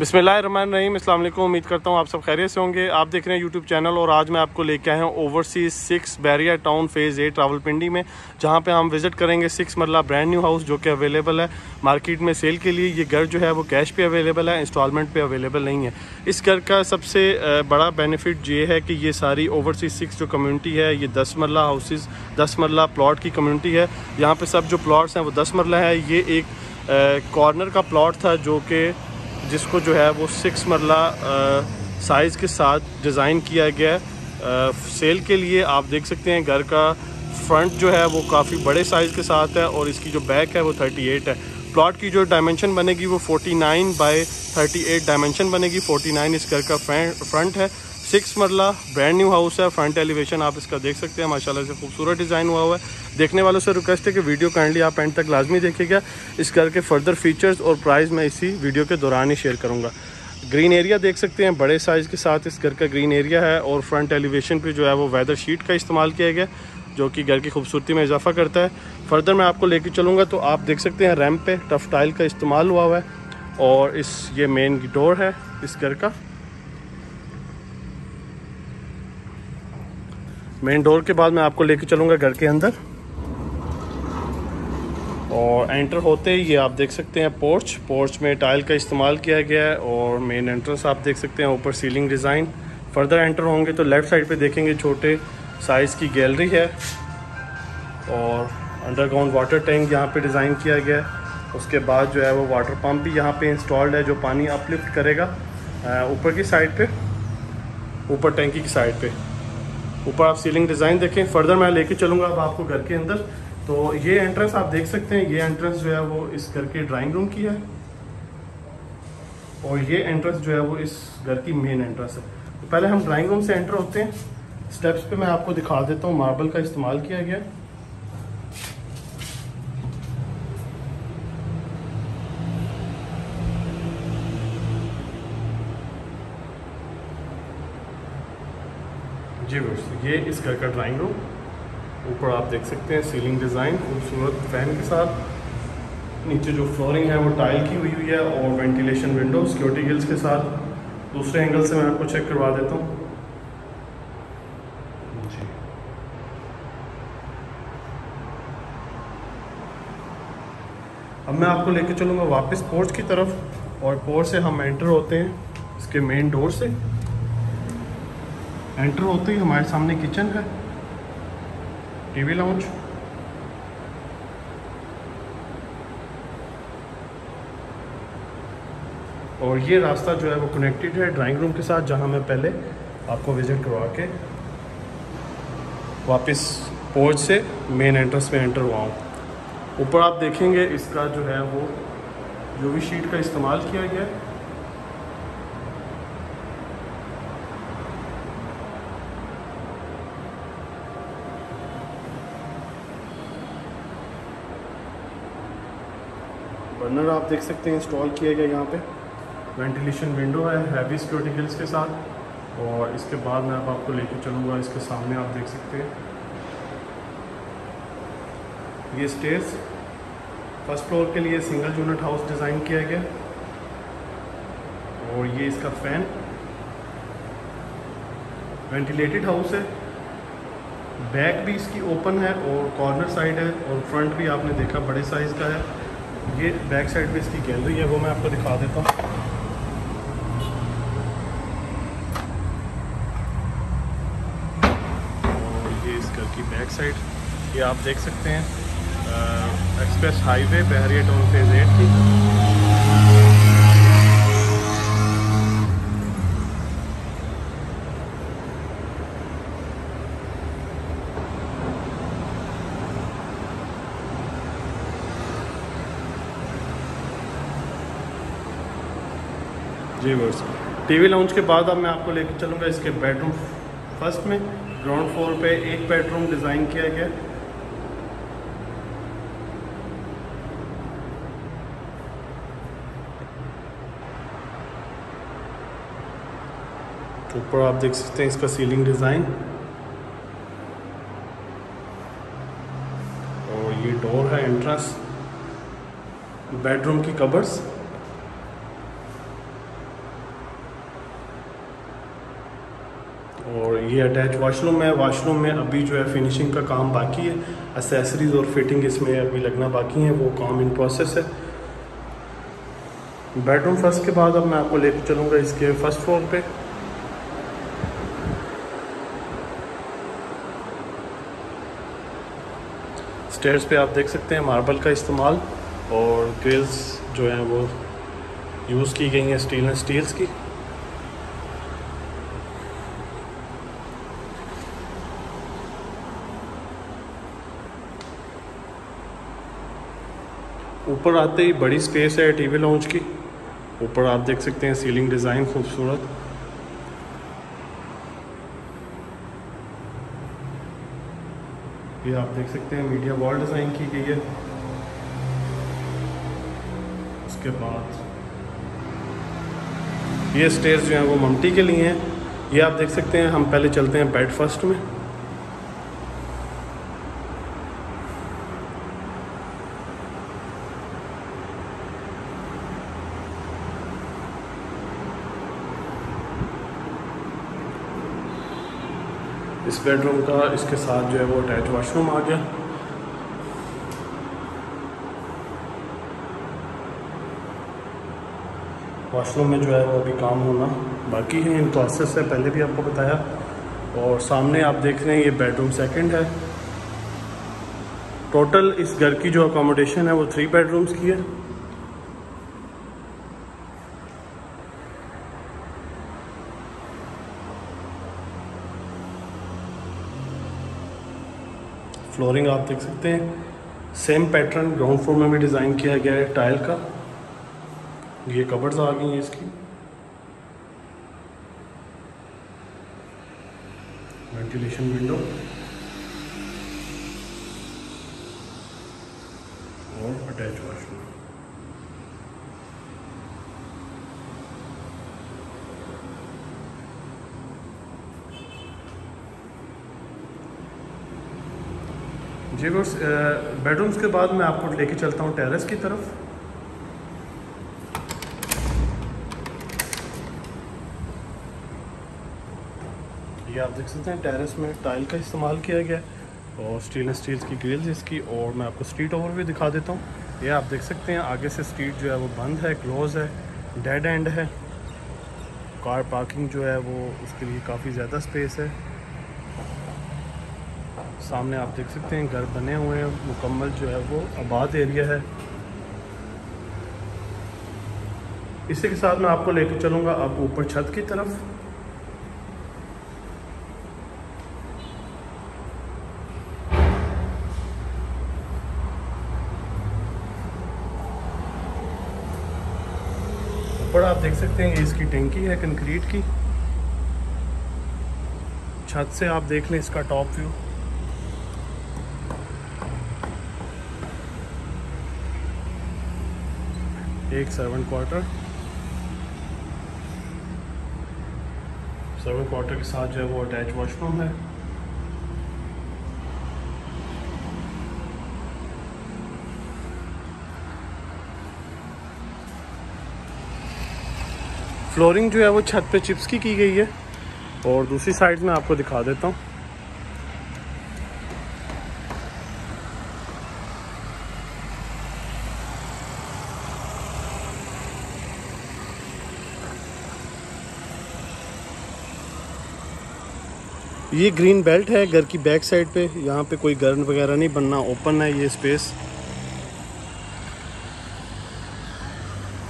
अस्सलाम वालेकुम उम्मीद करता हूँ आप सब खैरियत से होंगे। आप देख रहे हैं यूट्यूब चैनल और आज मैं आपको लेके आया हूँ overseas six Bahria town phase A ट्रावलपिंडी में, जहाँ पे हम विज़िट करेंगे six marla brand new house जो कि अवेलेबल है मार्केट में सेल के लिए। ये घर जो है वो कैश पे अवेलेबल है, इंस्टॉलमेंट पे अवेलेबल नहीं है। इस घर का सबसे बड़ा बेनिफिट ये है कि ये सारी ओवरसीज सिक्स जो कम्यूनिटी है, ये दस मरला हाउसेज दस मरला प्लाट की कम्यूनिटी है। यहाँ पर सब जो प्लाट्स हैं वो दस मरला है। ये एक कॉर्नर का प्लाट था जो कि जिसको जो है वो सिक्स मरला साइज़ के साथ डिज़ाइन किया गया है। सेल के लिए आप देख सकते हैं घर का फ्रंट जो है वो काफ़ी बड़े साइज़ के साथ है और इसकी जो बैक है वो 38 है। प्लॉट की जो डायमेंशन बनेगी वो 49 बाय 38 डायमेंशन बनेगी। 49 इस घर का फ्रंट है। Six marla brand new house है फ्रंट एलिवेशन आप इसका देख सकते हैं, माशाल्लाह से खूबसूरत डिज़ाइन हुआ हुआ है। देखने वालों से रिक्वेस्ट है कि वीडियो काइंडली आप एंड तक लाजमी देखिएगा। इस घर के फर्दर फीचर्स और प्राइस मैं इसी वीडियो के दौरान ही शेयर करूँगा। ग्रीन एरिया देख सकते हैं, बड़े साइज़ के साथ इस घर का ग्रीन एरिया है और फ्रंट एलिवेशन पर जो है वो वेदर शीट का इस्तेमाल किया गया, जो कि घर की खूबसूरती में इजाफा करता है। फर्दर मैं आपको लेके चलूँगा तो आप देख सकते हैं रैम्प पे टफ टाइल का इस्तेमाल हुआ हुआ है और इस ये मेन डोर है इस घर का। मेन डोर के बाद मैं आपको लेके चलूँगा घर के अंदर। और एंटर होते ही ये आप देख सकते हैं पोर्च। पोर्च में टाइल का इस्तेमाल किया गया है और मेन एंट्रेंस आप देख सकते हैं, ऊपर सीलिंग डिज़ाइन। फर्दर एंटर होंगे तो लेफ़्ट साइड पे देखेंगे छोटे साइज़ की गैलरी है। और अंडरग्राउंड वाटर टैंक यहाँ पे डिज़ाइन किया गया है। उसके बाद जो है वो वाटर पम्प भी यहाँ पे इंस्टॉल्ड है, जो पानी अपलिफ्ट करेगा ऊपर की साइड पे, ऊपर टैंकी की साइड पे। ऊपर आप सीलिंग डिज़ाइन देखें फर्दर मैं लेके चलूँगा अब आपको घर के अंदर। तो ये एंट्रेंस आप देख सकते हैं, ये एंट्रेंस जो है वो इस घर के ड्राइंग रूम की है। और ये एंट्रेंस जो है वो इस घर की मेन एंट्रेंस है। तो पहले हम ड्राइंग रूम से एंटर होते हैं। स्टेप्स पे मैं आपको दिखा देता हूँ मार्बल का इस्तेमाल किया गया। जी बस ये इस घर का ड्राइंग रूम ऊपर आप देख सकते हैं सीलिंग डिज़ाइन खूबसूरत फ़ैन के साथ। नीचे जो फ्लोरिंग है, वो टाइल की हुई हुई है और वेंटिलेशन विंडो सिक्योरिटी गिल्स के साथ। दूसरे एंगल से मैं आपको चेक करवा देता हूँ। अब मैं आपको लेके चलूँगा वापस पोर्च की तरफ़ और पोर्च से हम एंटर होते हैं इसके मेन डोर से। एंटर होते ही हमारे सामने किचन है टीवी लाउंज और ये रास्ता जो है वो कनेक्टेड है ड्राइंग रूम के साथ, जहाँ मैं पहले आपको विज़िट करवा के वापस पोर्च से मेन एंट्रेंस में एंटर हुआ हूँ। ऊपर आप देखेंगे इसका जो है वो जो भी शीट का इस्तेमाल किया गया है। बर्नर आप देख सकते हैं इंस्टॉल किया गया यहाँ पे। वेंटिलेशन विंडो है हैवी सिक्योरिटी गिल्स के साथ। और इसके बाद मैं अब आपको लेके चलूँगा, इसके सामने आप देख सकते हैं। ये स्टेज फ़र्स्ट फ्लोर के लिए सिंगल यूनिट हाउस डिज़ाइन किया गया। और ये इसका फ़ैन वेंटिलेटेड हाउस है। बैक भी इसकी ओपन है और कॉर्नर साइड है और फ्रंट भी आपने देखा, बड़े साइज़ का है। ये बैक साइड पे इसकी गैलरी है, वो मैं आपको दिखा देता हूँ। ये की बैक साइड ये आप देख सकते हैं express highway Bahria town phase eight की। जी वर्स टीवी लाउंज के बाद अब मैं आपको लेकर चलूँगा इसके बेडरूम फ़र्स्ट में ग्राउंड फ्लोर पे एक बेडरूम डिज़ाइन किया गया. ऊपर आप देख सकते हैं इसका सीलिंग डिज़ाइन और ये डोर है एंट्रेंस बेडरूम की कबर्स और ये अटैच वाशरूम है। वाशरूम में अभी जो है फिनिशिंग का काम बाकी है। असेसरीज़ और फिटिंग इसमें अभी लगना बाकी है। वो काम इन प्रोसेस है। बेडरूम फ़र्स्ट के बाद अब मैं आपको लेकर चलूँगा इसके फ़र्स्ट फ्लोर पे। स्टेयर्स पे आप देख सकते हैं मार्बल का इस्तेमाल और ग्रिल्स जो हैं वो यूज़ की गई हैं स्टील एंड स्टील्स की। ऊपर आते ही बड़ी स्पेस है टीवी लॉन्च की। ऊपर आप देख सकते हैं सीलिंग डिज़ाइन खूबसूरत। ये आप देख सकते हैं मीडिया वॉल डिज़ाइन की गई है। उसके बाद ये स्टेज जो है वो ममटी के लिए हैं। ये आप देख सकते हैं, हम पहले चलते हैं बेड फ़र्स्ट में। इस बेडरूम का, इसके साथ जो है वो अटैच वाशरूम आ गया। वाशरूम में जो है वो अभी काम होना बाकी है, इन प्रोसेस से पहले भी आपको बताया। और सामने आप देख रहे हैं, ये बेडरूम सेकंड है। टोटल इस घर की जो अकोमोडेशन है वो थ्री बेडरूम्स की है। फ्लोरिंग आप देख सकते हैं। सेम पैटर्न ग्राउंड फ्लोर में भी डिज़ाइन किया गया है टाइल का। ये कबर्स आ गई हैं इसकी। वेंटिलेशन विंडो और अटैच वॉशरूम जी बस बेडरूम्स के बाद मैं आपको लेके चलता हूँ टेरेस की तरफ़। ये आप देख सकते हैं टेरेस में टाइल का इस्तेमाल किया गया और स्टेनलेस स्टील की ग्रिल्स इसकी और मैं आपको स्ट्रीट ओवर भी दिखा देता हूँ। ये आप देख सकते हैं, आगे से स्ट्रीट जो है वो बंद है क्लोज है डेड एंड है। कार पार्किंग जो है वो उसके लिए काफ़ी ज़्यादा स्पेस है। सामने आप देख सकते हैं, घर बने हुए हैं, मुकम्मल जो है वो आबाद एरिया है। इसी के साथ मैं आपको लेकर चलूँगा अब ऊपर छत की तरफ़। ऊपर आप देख सकते हैं, ये इसकी टंकी है, कंक्रीट की। छत से आप देख लें इसका टॉप व्यू एक सेवन क्वार्टर सेवन क्वार्टर के साथ जो है वो अटैच वॉशरूम है। फ्लोरिंग जो है वो छत पे चिप्स की की गई है। और दूसरी साइड में आपको दिखा देता हूँ। ये ग्रीन बेल्ट है, घर की बैक साइड पे। यहाँ पे कोई गर्न वगैरह नहीं, बनना ओपन है ये स्पेस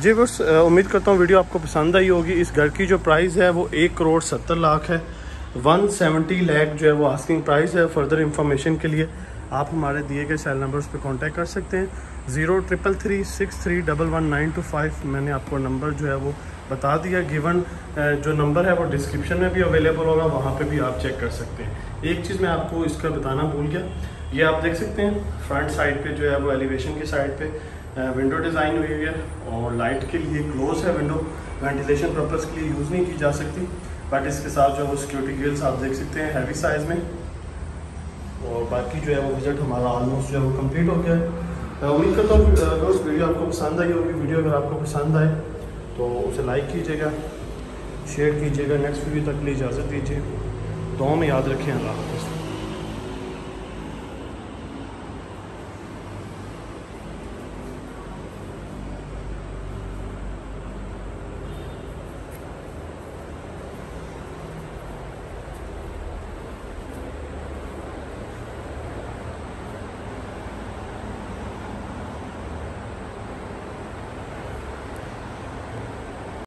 जी बस उम्मीद करता हूँ वीडियो आपको पसंद आई होगी। इस घर की जो प्राइस है वो एक करोड़ सत्तर लाख है। वन सेवेंटी लैख जो है वो आस्किंग प्राइस है। फर्दर इंफॉर्मेशन के लिए आप हमारे दिए गए सेल नंबर्स पे कांटेक्ट कर सकते हैं। Zero triple three six three double one nine two five मैंने आपको नंबर जो है वो बता दिया गिवन जो नंबर है वो डिस्क्रिप्शन में भी अवेलेबल होगा, वहाँ पे भी आप चेक कर सकते हैं। एक चीज़ मैं आपको इसका बताना भूल गया, ये आप देख सकते हैं फ्रंट साइड पे जो है वो एलिवेशन की साइड पे विंडो डिज़ाइन हुई है, और लाइट के लिए क्लोज है विंडो वेंटिलेशन पर्पज़ के लिए यूज़ नहीं की जा सकती बट इसके साथ जो है वो सिक्योरिटी ग्रिल्स आप देख सकते हैं हैवी साइज़ में, और बाकी जो है वो विज़िट हमारा ऑलमोस्ट जो है वो कंप्लीट हो गया है। उम्मीद करता हूँ वीडियो आपको पसंद आई होगी वीडियो अगर आपको पसंद आए तो उसे लाइक कीजिएगा शेयर कीजिएगा नेक्स्ट वीडियो तक के लिए इजाज़त दीजिए। दो में याद रखें अल्लाह।